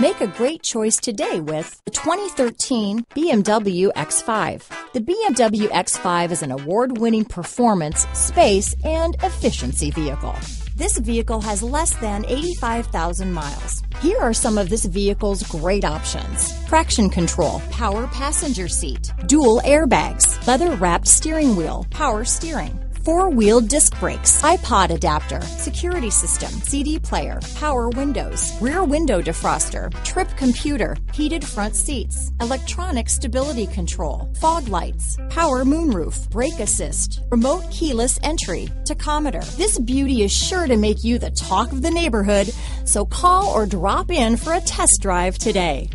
Make a great choice today with the 2013 BMW X5. The BMW X5 is an award-winning performance, space, and efficiency vehicle. This vehicle has less than 85,000 miles. Here are some of this vehicle's great options. Traction control, power passenger seat, dual airbags, leather wrapped steering wheel, power steering, four-wheel disc brakes, iPod adapter, security system, CD player, power windows, rear window defroster, trip computer, heated front seats, electronic stability control, fog lights, power moonroof, brake assist, remote keyless entry, tachometer. This beauty is sure to make you the talk of the neighborhood, so call or drop in for a test drive today.